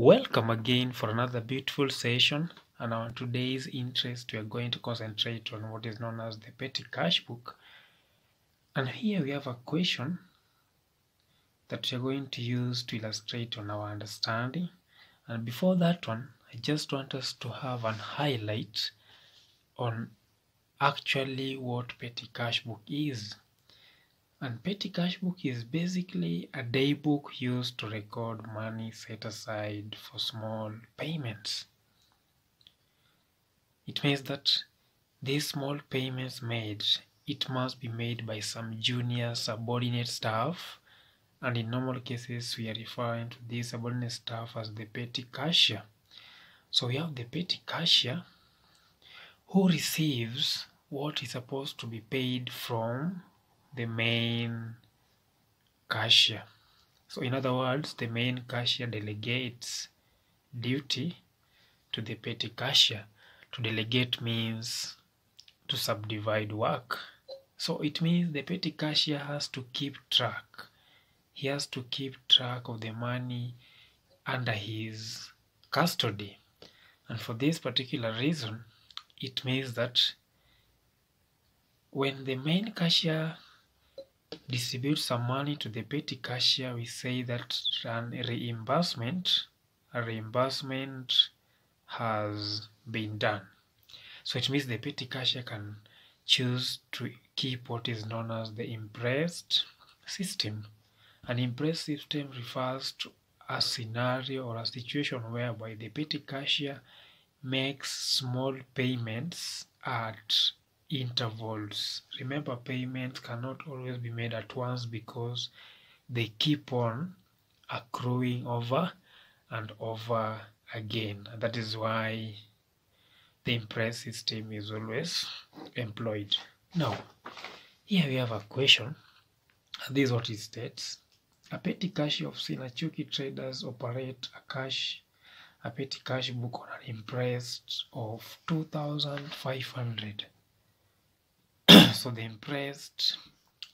Welcome again for another beautiful session. And on today's interest, we are going to concentrate on what is known as the petty cash book. And here we have a question that we are going to use to illustrate on our understanding. And before that one, I just want us to have an highlight on actually what petty cash book is. And petty cash book is basically a day book used to record money set aside for small payments. It means that these small payments made, it must be made by some junior subordinate staff, and in normal cases we are referring to this subordinate staff as the petty cashier. So we have the petty cashier who receives what is supposed to be paid from the main cashier. So, in other words, the main cashier delegates duty to the petty cashier. To delegate means to subdivide work. So, it means the petty cashier has to keep track. He has to keep track of the money under his custody. And for this particular reason, it means that when the main cashier distribute some money to the petty cashier, we say that an reimbursement, a reimbursement has been done. So it means the petty cashier can choose to keep what is known as the impressed system. An impressed system refers to a scenario or a situation whereby the petty cashier makes small payments at intervals. Remember, payments cannot always be made at once because they keep on accruing over and over again. That is why the imprest system is always employed. Now, here we have a question. This is what it states. A petty cash of Sinachuki traders operate a cash a petty cash book on an imprest of 2500 so the imprest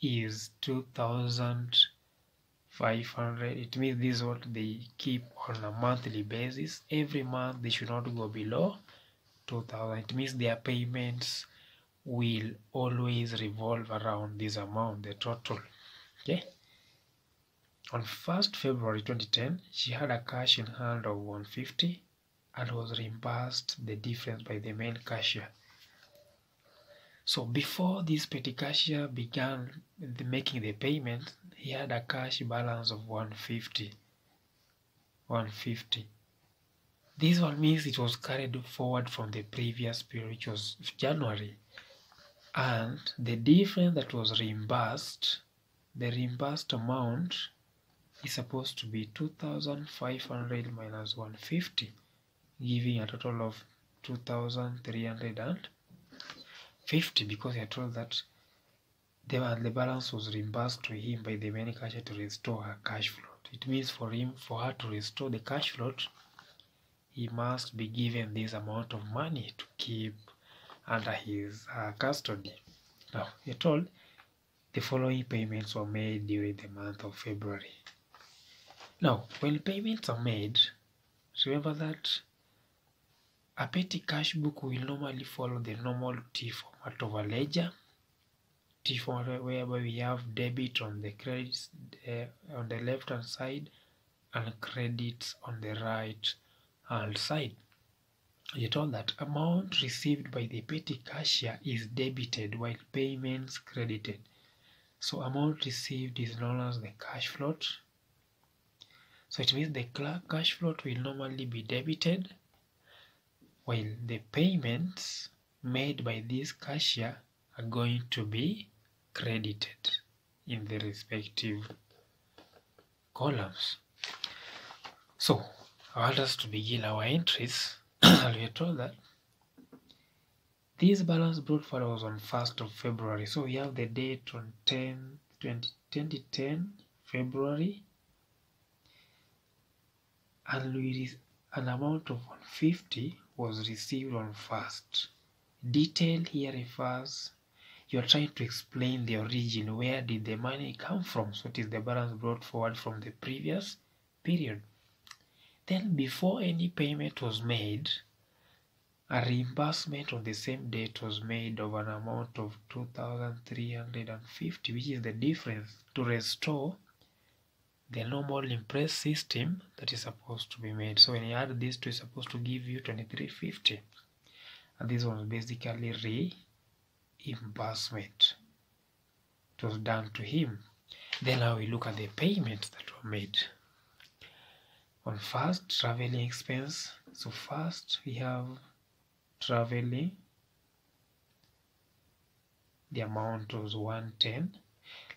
is 2500 it means this is what they keep on a monthly basis. Every month they should not go below 2000 it means their payments will always revolve around this amount the total okay? On 1st February 2010, she had a cash in hand of 150 and was reimbursed the difference by the main cashier. So before this petty cashier began the, making the payment, he had a cash balance of 150. 150. This one means it was carried forward from the previous period, which was January. And the difference that was reimbursed, the reimbursed amount is supposed to be 2500 minus 150 giving a total of 2350 because you're told that the, the balance was reimbursed to him by the cashier to restore her cash float. It means for him for her to restore the cash float he must be given this amount of money to keep under his uh, custody. Now you're told the following payments were made during the month of february. Now, when payments are made, remember that a petty cash book will normally follow the normal T format of a ledger. T format whereby we have debit on the credits uh, on the left hand side and credits on the right hand side. You're told that amount received by the petty cashier is debited while payments credited. So amount received is known as the cash float so it means the cash float will normally be debited while the payments made by this cashier are going to be credited in the respective columns. So I want us to begin our entries and we are told that this balance brought forward was on 1st of February. So we have the date on 10, 20, 2010 February and an amount of 150 was received on first. Detail here refers you are trying to explain the origin. Where did the money come from? So it is the balance brought forward from the previous period. Then before any payment was made a reimbursement on the same date was made of an amount of 2350 which is the difference. To restore the normal imprest system that is supposed to be made. So when you add these two it's supposed to give you 2350 and this one was basically reimbursement. It was done to him. Then now we look at the payments that were made. On first traveling expense. So first we have traveling. The amount was 110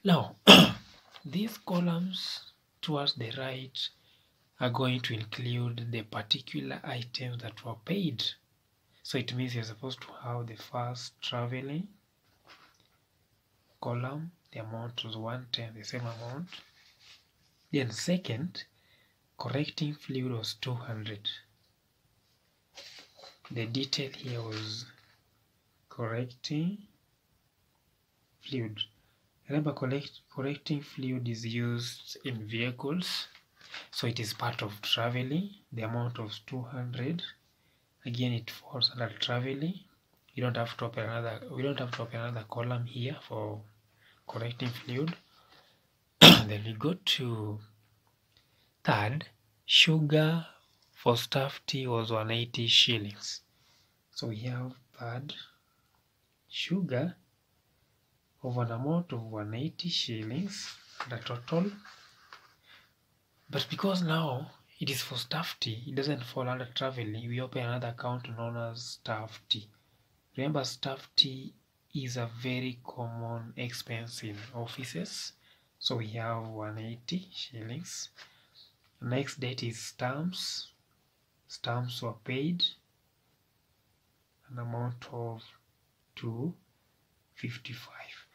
now these columns towards the right are going to include the particular items that were paid. So it means you're supposed to have the first traveling column the amount was 110 the same amount. Then second correcting fluid was 200 the detail here was correcting fluid remember collect, fluid is used in vehicles. So it is part of traveling. The amount of 200 again it falls under traveling. You don't have to open another we don't have to open another column here for correcting fluid then we go to third. Sugar for staff tea was 180 shillings. So we have third. Sugar of an amount of 180 shillings the total. But because now it is for staff tea it doesn't fall under traveling we open another account known as staff tea. Remember staff tea is a very common expense in offices so we have 180 shillings. Next date is stamps. Stamps were paid an amount of 255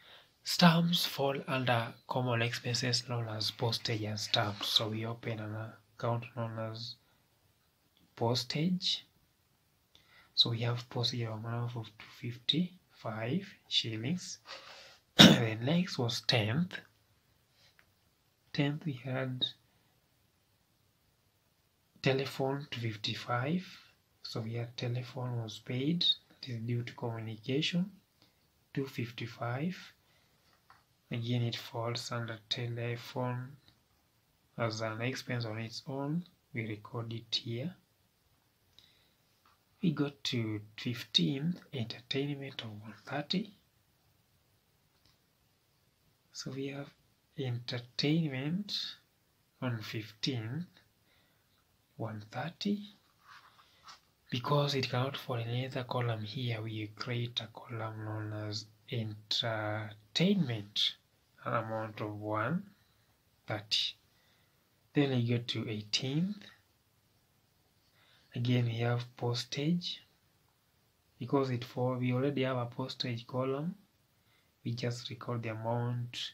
stamps fall under common expenses known as postage and stamps. So we open an account known as postage. So we have postage amount of 255 shillings. The next was 10th 10th we had telephone 255. so we had telephone was paid. That is due to communication. 255 again it falls under telephone as an expense on its own. We record it here. We go to 15 entertainment of 130 so we have entertainment on 15 130 because it cannot fall in any other column here we create a column known as entertainment an amount of 130 then we go to 18th again we have postage. Because it for we already have a postage column. We just record the amount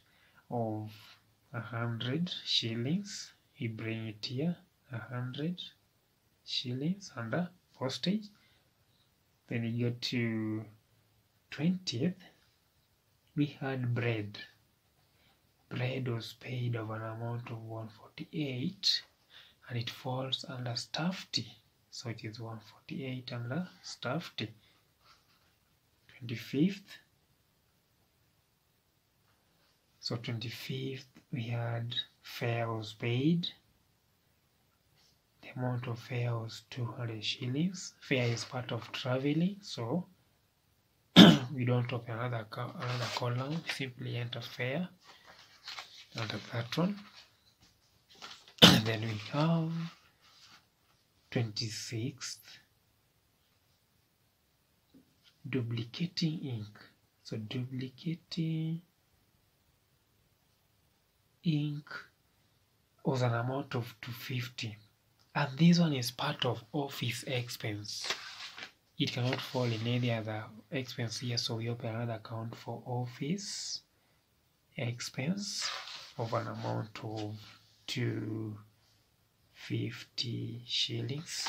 of a hundred shillings. We bring it here a hundred shillings under postage. Then we go to 20th we had bread bread was paid of an amount of 148 and it falls under staff tea so it is 148 under staff tea 25th so 25th we had fare was paid. The amount of fare was 200 shillings. Fare is part of traveling so we don't open another another column. We simply enter fare under that one and then we have 26th duplicating ink. So duplicating ink was an amount of 250 and this one is part of office expense. It cannot fall in any other expense. Here so we open another account for office expense of an amount of 250 shillings.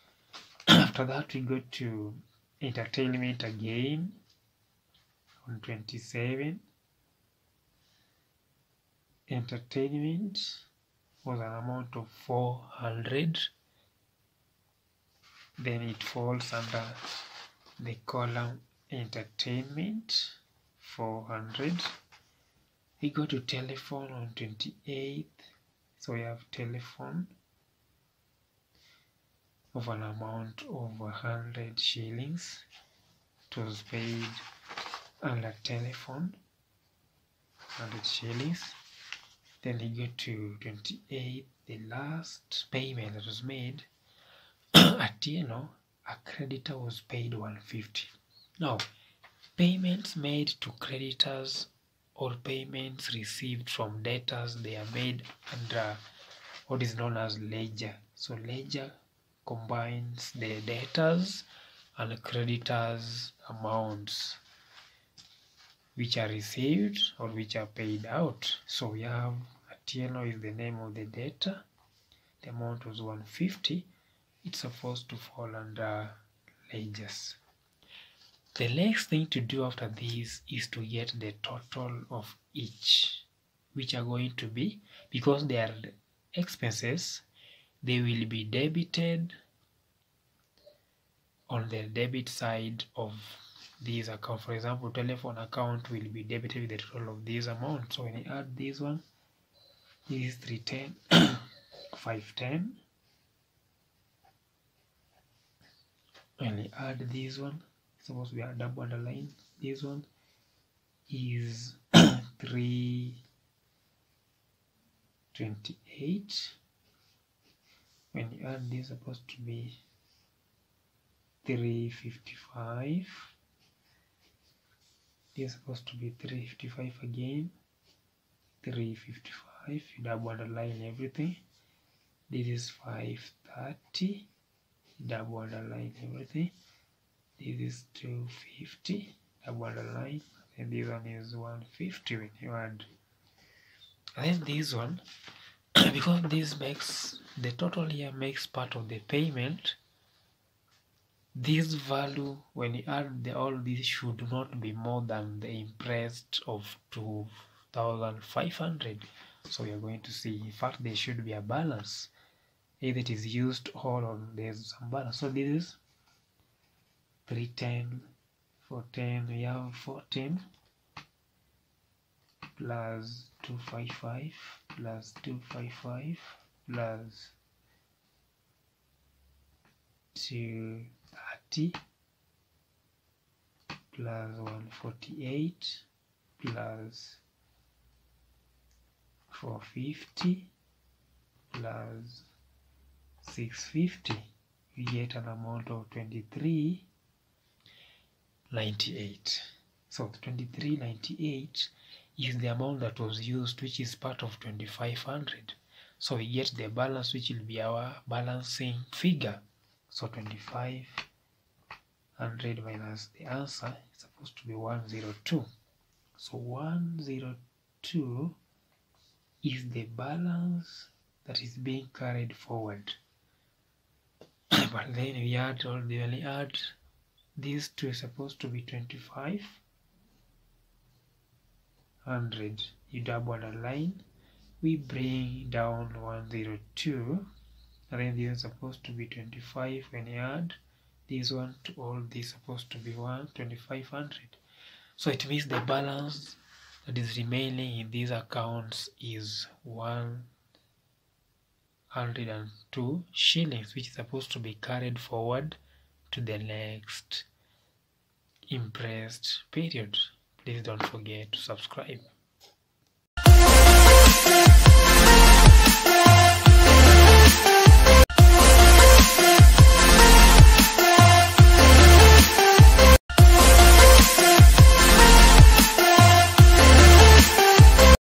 After that we go to entertainment again on 27 entertainment was an amount of 400 then it falls under the column entertainment 400 we go to telephone on 28th so we have telephone of an amount of 100 shillings. It was paid under telephone 100 shillings. Then we go to 28th the last payment that was made. Atieno oh, a creditor was paid 150 now payments made to creditors or payments received from debtors they are made under what is known as ledger. So ledger combines the debtors and creditors amounts which are received or which are paid out. So we have Atieno is the name of the debtor. The amount was 150 it's supposed to fall under ledgers the next thing to do after this is to get the total of each which are going to be because they are expenses they will be debited on the debit side of this account. For example telephone account will be debited with the total of this amount. So when you add this one this is 310 510 when you add this one supposed to be a double underline this one is 328 when you add this supposed to be 355 this is supposed to be 355 again. 355 you double underline everything. This is 530 double underline everything this is 250 double line and this one is 150 when you. Add and then this one because this makes the total here makes part of the payment. This value when you add the, all this should not be more than the imprest of 2500 so you're going to see in fact there should be a balance. If it is used all or there's some balance. So this is 310 410 we have 14 plus 255 plus 255 plus 230 plus 148 plus 450 plus 650 we get an amount of 23 98 so 2398 is the amount that was used which is part of 2500 so we get the balance which will be our balancing figure. So 2500 minus the answer is supposed to be 102 so 102 is the balance that is being carried forward. But then we add all the only add these two are supposed to be 25 100 you double the line. We bring down 102 and then these are supposed to be 25 when you add this one to all these supposed to be 1 2500 so it means the balance that is remaining in these accounts is 102 shillings which is supposed to be carried forward to the next imprest period. Please don't forget to subscribe